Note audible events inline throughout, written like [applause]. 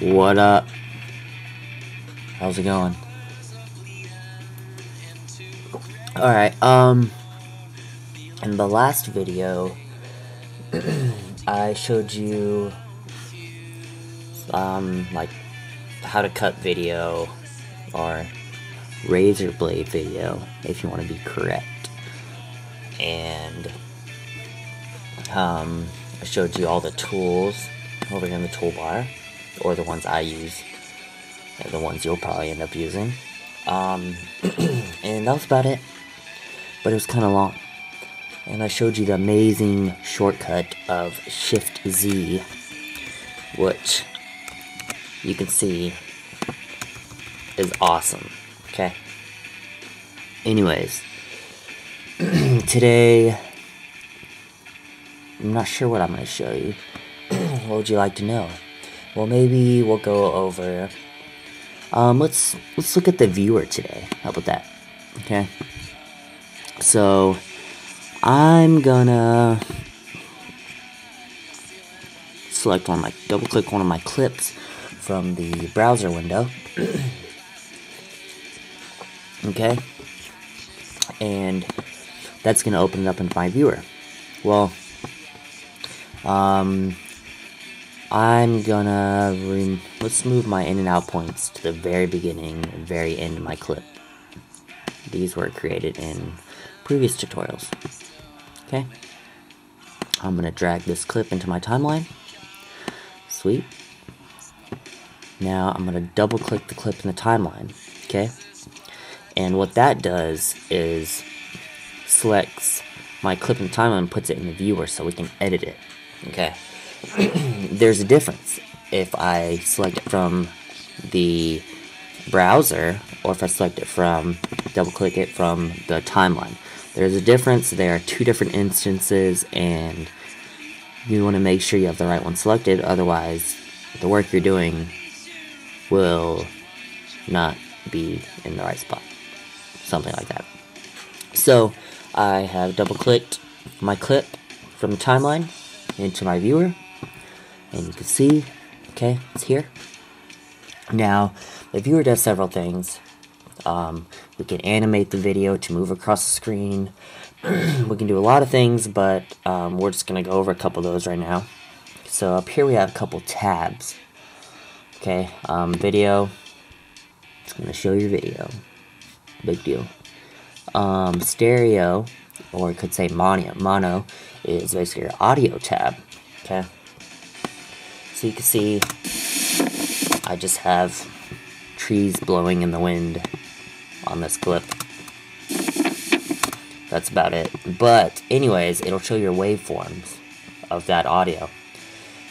What up? How's it going? Alright, um, in the last video, [clears throat] I showed you, um, like, how to cut video, or razor blade video, if you want to be correct. And, um, I showed you all the tools over here in the toolbar, or the ones I use, and the ones you'll probably end up using. Um, [clears throat] and that was about it. But it was kind of long. And I showed you the amazing shortcut of Shift Z, which you can see is awesome. Okay. Anyways, [clears throat] today I'm not sure what I'm going to show you. [clears throat] what would you like to know? Well, maybe we'll go over. Um, let's let's look at the viewer today. How about that? Okay. So, I'm gonna select one of my double click one of my clips from the browser window. [clears throat] okay. And that's gonna open it up into my viewer. Well, um, I'm gonna let's move my in and out points to the very beginning very end of my clip. These were created in previous tutorials. Okay. I'm gonna drag this clip into my timeline. Sweet. Now I'm gonna double click the clip in the timeline. Okay. And what that does is selects my clip in the timeline and puts it in the viewer so we can edit it. Okay. [clears throat] There's a difference if I select it from the browser or if I select it from, double click it from the timeline. There's a difference. There are two different instances and you want to make sure you have the right one selected. Otherwise, the work you're doing will not be in the right spot. Something like that. So, I have double clicked my clip from the timeline into my viewer and you can see okay it's here. Now the viewer does several things um, we can animate the video to move across the screen. [clears throat] We can do a lot of things but um, we're just gonna go over a couple of those right now. So up here we have a couple tabs. Okay um, video. It's gonna show your video. Big deal. Um, stereo or it could say mono mono is basically your audio tab. Okay so you can see I just have trees blowing in the wind on this clip that's about it. But anyways it'll show your waveforms of that audio.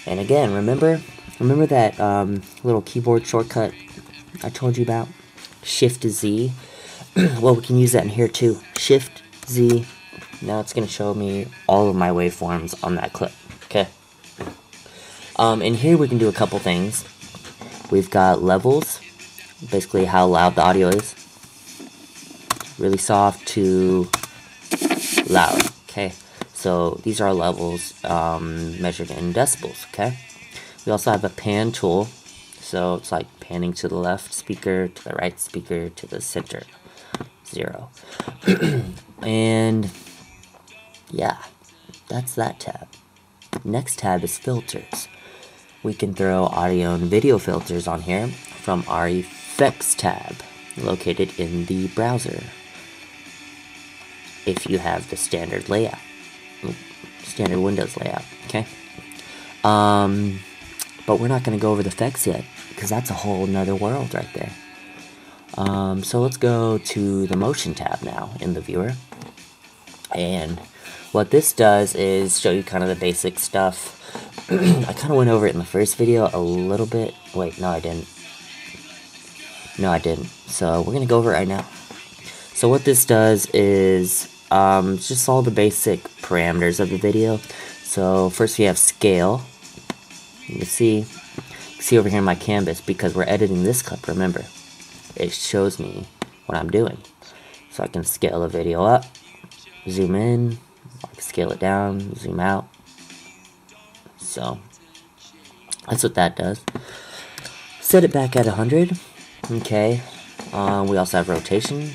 And again remember remember that um, little keyboard shortcut I told you about? Shift Z. [clears throat] Well we can use that in here too. Shift Z. Now it's going to show me all of my waveforms on that clip. Um, and here we can do a couple things. We've got levels, basically how loud the audio is. Really soft to loud. Okay. So these are levels um, measured in decibels. Okay. We also have a pan tool. So it's like panning to the left speaker, to the right speaker, to the center. Zero. [clears throat] and yeah, that's that tab. Next tab is filters. We can throw audio and video filters on here from our effects tab located in the browser. If you have the standard layout, standard Windows layout, okay? Um, but we're not going to go over the effects yet because that's a whole nother world right there. Um, so let's go to the motion tab now in the viewer. And what this does is show you kind of the basic stuff. [clears throat] I kind of went over it in the first video a little bit. Wait, no I didn't. No I didn't. So we're going to go over it right now. So what this does is um, just all the basic parameters of the video. So first we have scale. You can see, see over here in my canvas because we're editing this clip, remember. It shows me what I'm doing. So I can scale the video up, zoom in, scale it down, zoom out. So that's what that does. set it back at 100. Okay. Uh, we also have rotation.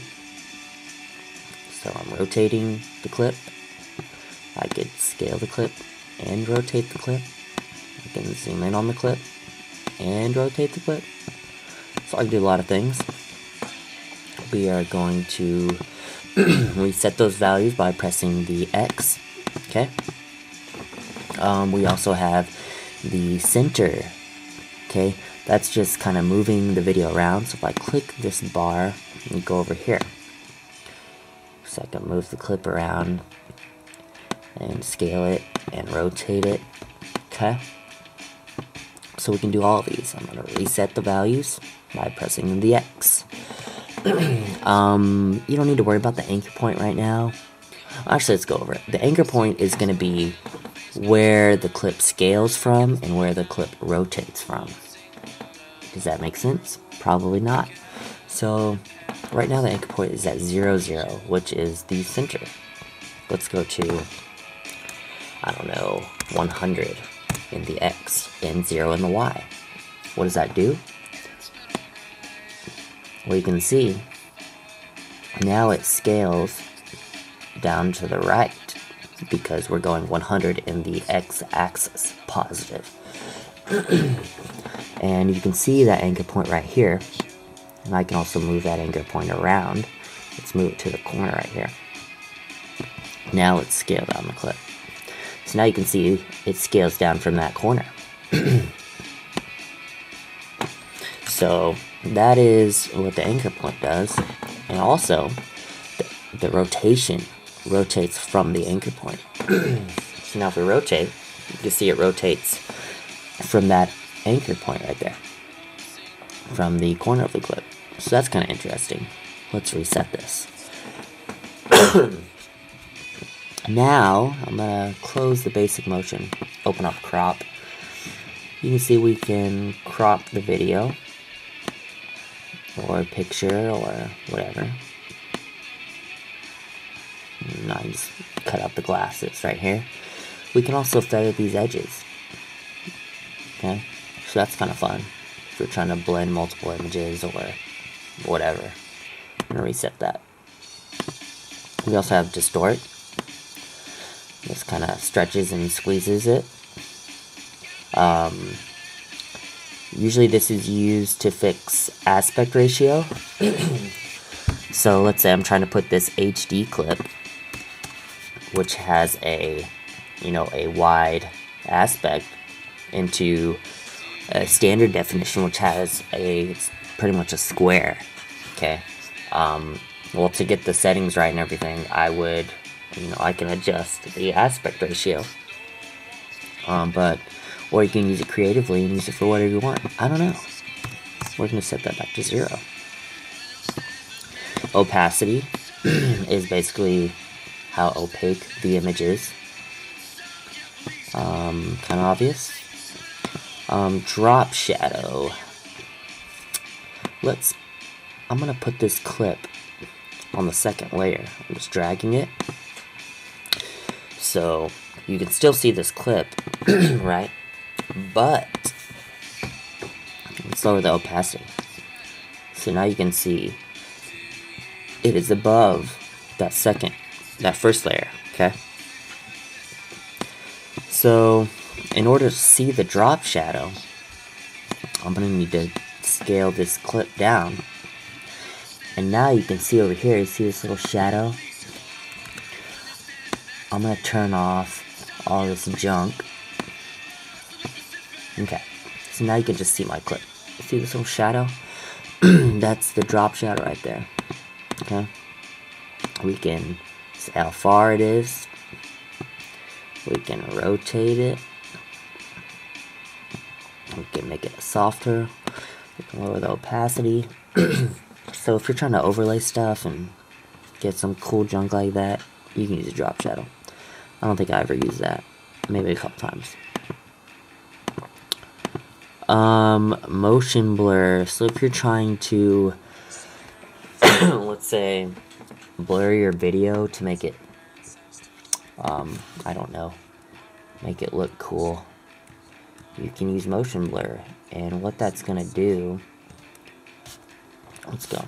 So I'm rotating the clip. I could scale the clip and rotate the clip. I can zoom in on the clip and rotate the clip. So I can do a lot of things. We are going to [clears throat] reset those values by pressing the X. Okay. Um, we also have the center. Okay, that's just kind of moving the video around. So if I click this bar and go over here, so I can move the clip around and scale it and rotate it. Okay. So we can do all these. I'm to reset the values by pressing the X. [clears throat] um, you don't need to worry about the anchor point right now. Actually, let's go over it. The anchor point is going to be where the clip scales from and where the clip rotates from. Does that make sense? Probably not. So, right now the anchor point is at 0, 0, which is the center. Let's go to, I don't know, 100 in the X and 0 in the Y. What does that do? Well, you can see, now it scales down to the right because we're going 100 in the x-axis, positive. [clears throat] and you can see that anchor point right here. And I can also move that anchor point around. Let's move it to the corner right here. Now let's scale down the clip. So now you can see it scales down from that corner. [clears throat] so that is what the anchor point does. And also, the, the rotation rotates from the anchor point. [clears throat] so now if we rotate, you can see it rotates from that anchor point right there. From the corner of the clip. So that's kind of interesting. Let's reset this. [clears throat] now, I'm going to close the basic motion, open up crop. You can see we can crop the video or picture or whatever. Nice. cut out the glasses right here. We can also feather these edges. Okay, so that's kind of fun if you're trying to blend multiple images or whatever. I'm gonna reset that. We also have distort. This kind of stretches and squeezes it. Um, usually this is used to fix aspect ratio. [clears throat] so let's say I'm trying to put this HD clip which has a, you know, a wide aspect into a standard definition, which has a, pretty much a square, okay? Um, well, to get the settings right and everything, I would, you know, I can adjust the aspect ratio. Um, but, or you can use it creatively and use it for whatever you want. I don't know. We're going to set that back to zero. Opacity [clears throat] is basically how opaque the image is. Um, kind of obvious. Um, drop shadow. Let's, I'm going to put this clip on the second layer. I'm just dragging it. So, you can still see this clip, [clears throat] right? But, let's lower the opacity. So now you can see it is above that second that first layer, okay? So, in order to see the drop shadow, I'm going to need to scale this clip down. And now you can see over here, you see this little shadow? I'm going to turn off all this junk. Okay, so now you can just see my clip. See this little shadow? [clears throat] That's the drop shadow right there. Okay? We can How far it is. We can rotate it. We can make it softer. We can lower the opacity. [clears throat] so if you're trying to overlay stuff and get some cool junk like that, you can use a drop shadow. I don't think I ever used that. Maybe a couple times. Um, motion blur. So if you're trying to, [clears throat] let's say, blur your video to make it, um, I don't know, make it look cool. you can use motion blur. And what that's gonna do, let's go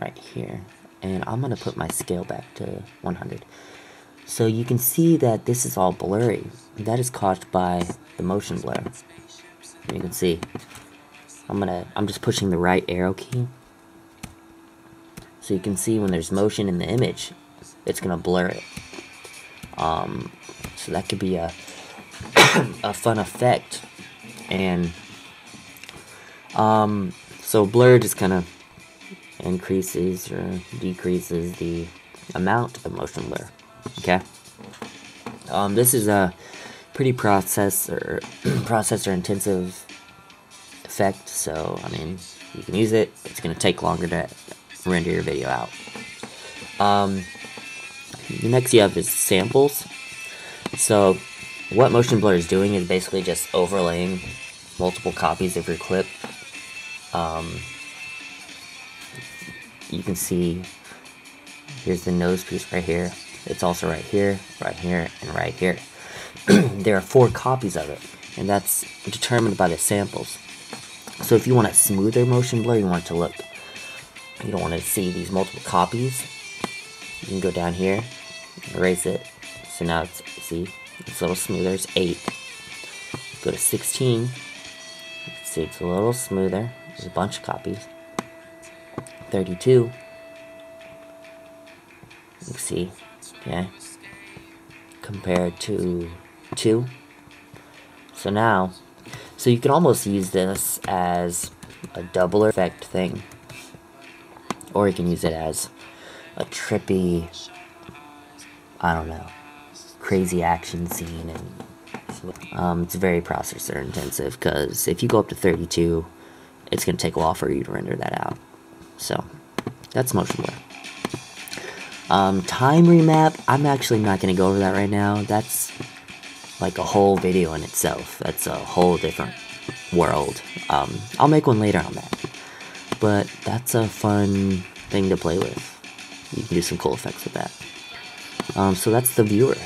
right here. And I'm gonna put my scale back to 100. So you can see that this is all blurry. That is caused by the motion blur. You can see. I'm gonna I'm just pushing the right arrow key. So you can see when there's motion in the image, it's gonna blur it. Um, so that could be a [coughs] a fun effect. And um, so blur just kind of increases or decreases the amount of motion blur. Okay. Um, this is a pretty processor [coughs] processor intensive effect, so I mean you can use it. It's gonna take longer to render your video out. Um, the next you have is samples. So what motion blur is doing is basically just overlaying multiple copies of your clip. Um, you can see here's the nose piece right here it's also right here, right here, and right here. [clears throat] there are four copies of it, and that's determined by the samples. So if you want a smoother motion blur, you want it to look, you don't want to see these multiple copies, you can go down here, erase it, so now it's, see, it's a little smoother, it's 8. Go to 16, see it's a little smoother, there's a bunch of copies. 32, you can see okay, compared to 2. So now, so you can almost use this as a double effect thing, or you can use it as a trippy, I don't know, crazy action scene, and um, it's very processor intensive, because if you go up to 32, it's going to take a while for you to render that out. So, that's motion blur. Um, time remap, I'm actually not going to go over that right now. That's like a whole video in itself. That's a whole different world. Um, I'll make one later on that. But that's a fun thing to play with. You can do some cool effects with that. Um, so that's the viewer.